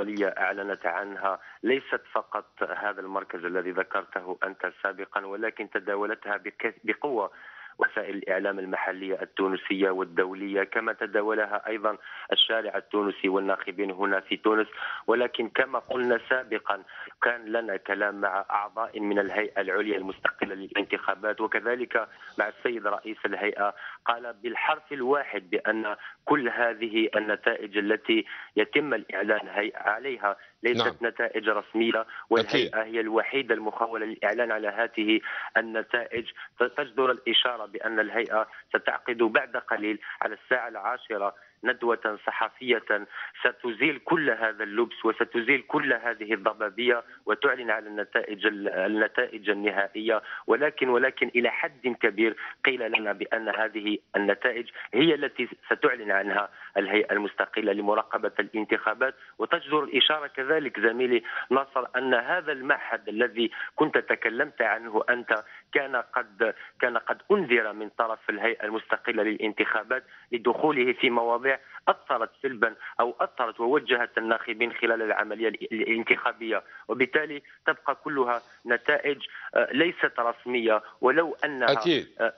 الدولية أعلنت عنها. ليست فقط هذا المركز الذي ذكرته أنت سابقا ولكن تداولتها بقوة وسائل الإعلام المحلية التونسية والدولية كما تداولها أيضا الشارع التونسي والناخبين هنا في تونس. ولكن كما قلنا سابقا كان لنا كلام مع أعضاء من الهيئة العليا المستقلة للانتخابات. وكذلك مع السيد رئيس الهيئة قال بالحرف الواحد بأن كل هذه النتائج التي يتم الإعلان عليها ليست نعم. نتائج رسمية. والهيئة هي الوحيدة المخولة للإعلان على هذه النتائج. تجدر الإشارة بأن الهيئة ستعقد بعد قليل على الساعة العاشرة ندوة صحفية ستزيل كل هذا اللبس وستزيل كل هذه الضبابية وتعلن على النتائج النتائج النهائية. ولكن ولكن إلى حد كبير قيل لنا بأن هذه النتائج هي التي ستعلن عنها الهيئة المستقلة لمراقبة الانتخابات. وتجدر الإشارة كذلك زميلي ناصر أن هذا المعهد الذي كنت تكلمت عنه أنت كان قد كان قد أنذر من طرف الهيئة المستقلة للانتخابات لدخوله في مواضيع أثرت سلبا أو أثرت ووجهت الناخبين خلال العملية الانتخابية. وبالتالي تبقى كلها نتائج آه، ليست رسمية. ولو أنها أكيد. آه،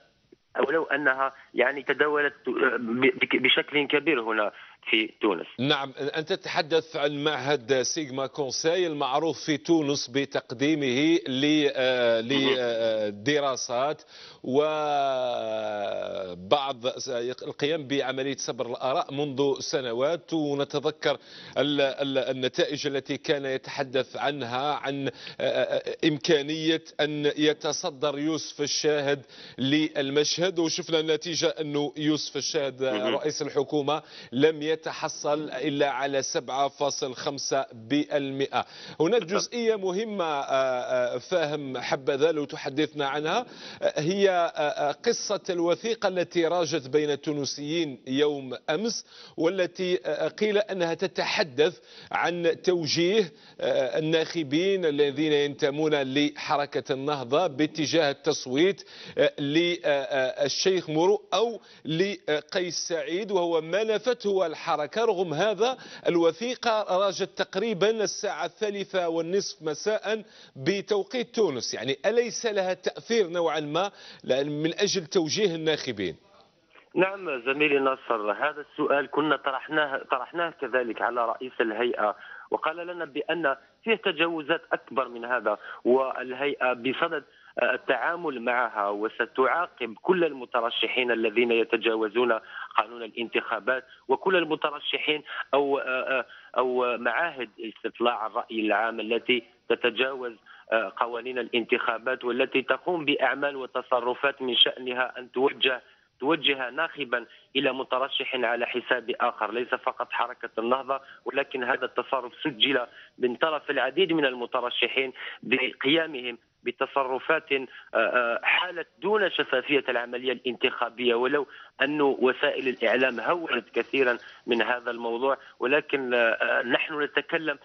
ولو أنها يعني تداولت آه، بشكل كبير هنا. في تونس. نعم أنت تتحدث عن معهد سيغما كونساي المعروف في تونس بتقديمه للدراسات وبعض القيام بعملية سبر الآراء منذ سنوات. ونتذكر النتائج التي كان يتحدث عنها عن إمكانية أن يتصدر يوسف الشاهد للمشهد. وشفنا النتيجة أنه يوسف الشاهد رئيس الحكومة لم يتحصل إلا على 7.5% هناك جزئية مهمة آه، آه، فاهم حبذا لو تحدثنا عنها. هي آه، قصة الوثيقة التي راجت بين التونسيين يوم أمس والتي قيل أنها تتحدث عن توجيه الناخبين الذين ينتمون لحركة النهضة باتجاه التصويت للشيخ مرو أو لقيس سعيد وهو ما نفته الحركة رغم هذا الوثيقة راجت تقريبا الساعة الثالثة والنصف مساء بتوقيت تونس. يعني أليس لها تأثير نوعا ما من أجل توجيه الناخبين؟ نعم زميلي نصر هذا السؤال كنا طرحناه طرحناه كذلك على رئيس الهيئة وقال لنا بأن فيه تجاوزات أكبر من هذا والهيئة بصدد التعامل معها وستعاقب كل المترشحين الذين يتجاوزون قانون الانتخابات وكل المترشحين أو أو معاهد استطلاع الرأي العام التي تتجاوز قوانين الانتخابات والتي تقوم بأعمال وتصرفات من شأنها أن توجه توجه ناخبا إلى مترشح على حساب آخر. ليس فقط حركة النهضة ولكن هذا التصرف سجل من طرف العديد من المترشحين بقيامهم بتصرفات آه، آه، حالت دون شفافية العملية الانتخابية ولو أن وسائل الإعلام هونت كثيرا من هذا الموضوع ولكن آه، نحن نتكلم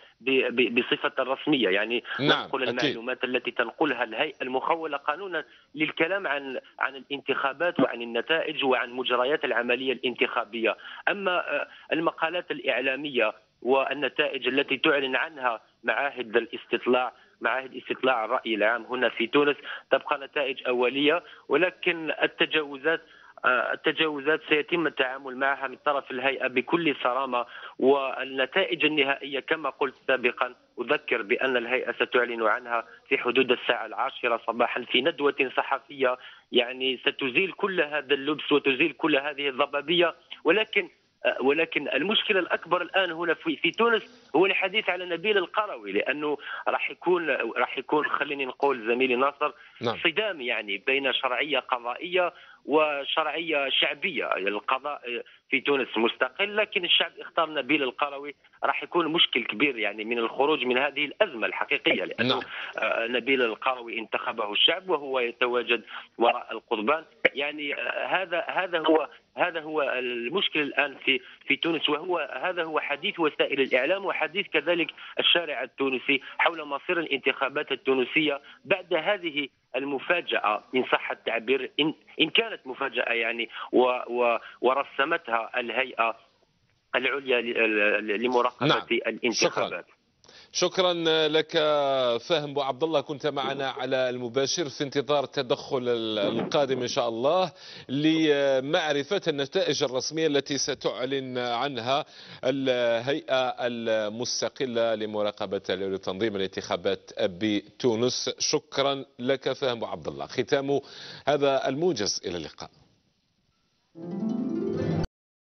بصفة رسمية يعني نعم ننقل المعلومات. التي تنقلها الهيئة المخولة قانونا للكلام عن عن الانتخابات وعن النتائج وعن مجريات العملية الانتخابية أما المقالات الإعلامية والنتائج التي تعلن عنها معاهد الاستطلاع معاهد استطلاع الرأي العام هنا في تونس تبقى نتائج أولية ولكن التجاوزات آه، التجاوزات سيتم التعامل معها من طرف الهيئة بكل صرامة والنتائج النهائية كما قلت سابقا أذكر بأن الهيئة ستعلن عنها في حدود الساعة العاشرة صباحا في ندوة صحفية يعني ستزيل كل هذا اللبس وتزيل كل هذه الضبابية ولكن ولكن المشكلة الأكبر الآن هنا في, في تونس هو الحديث على نبيل القروي لأنه راح يكون راح يكون خليني نقول زميلي ناصر نعم. صدام يعني بين شرعية قضائية وشرعية شعبية. القضاء في تونس مستقل لكن الشعب اختار نبيل القروي. راح يكون مشكل كبير يعني من الخروج من هذه الأزمة الحقيقية لأنه نعم. آه، نبيل القروي انتخبه الشعب وهو يتواجد وراء القضبان. يعني آه، هذا هذا هو هذا هو المشكل الآن في في تونس وهو هذا هو حديث وسائل الإعلام وحديث كذلك الشارع التونسي حول مصير الانتخابات التونسية بعد هذه المفاجأة إن صح التعبير إن إن كانت مفاجأة يعني و و ورسمتها الهيئة العليا لمراقبة نعم. الانتخابات شكرا. شكرا لك فهم بو عبد الله كنت معنا على المباشر في انتظار التدخل القادم إن شاء الله لمعرفة النتائج الرسمية التي ستعلن عنها الهيئة المستقلة لمراقبة تنظيم الانتخابات بتونس. شكرا لك فهم بو عبد الله ختام هذا الموجز. إلى اللقاء.